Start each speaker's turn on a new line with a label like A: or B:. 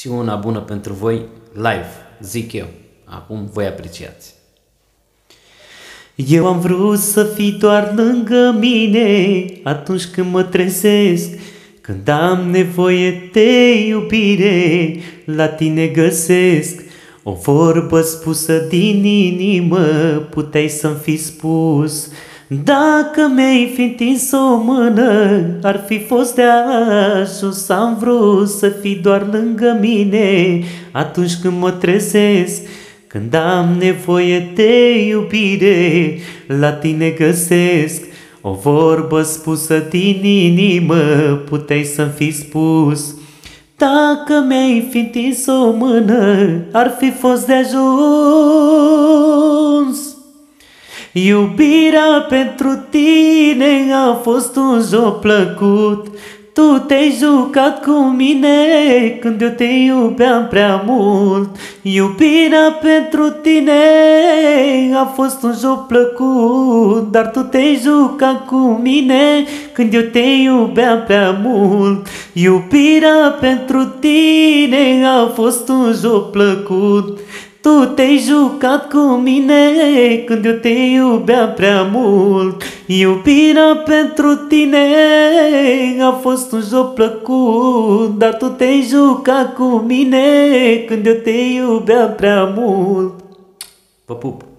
A: și una bună pentru voi live, zic eu. Acum voi apreciați. Eu am vrut să fii doar lângă mine atunci când mă trezesc, când am nevoie de iubire, la tine găsesc. O vorbă spusă din inimă, puteai să-mi fi spus, dacă mi-ai fi întins o mână, ar fi fost de ajuns Am vrut să fii doar lângă mine Atunci când mă trezesc. Când am nevoie de iubire La tine găsesc O vorbă spusă din inimă. Puteai să-mi fi spus Dacă mi-ai fi întins o mână Ar fi fost de ajuns Iubirea pentru tine a fost un joc plăcut. Tu te-ai jucat cu mine când eu te iubeam prea mult. Iubirea pentru tine a fost un joc plăcut Dar tu te-ai jucat cu mine când eu te iubeam prea mult. Iubirea pentru tine a fost un joc plăcut tu te-ai jucat cu mine când eu te iubeam prea mult Iubirea pentru tine a fost un joc plăcut Dar tu te-ai jucat cu mine când eu te iubeam prea mult Vă pup!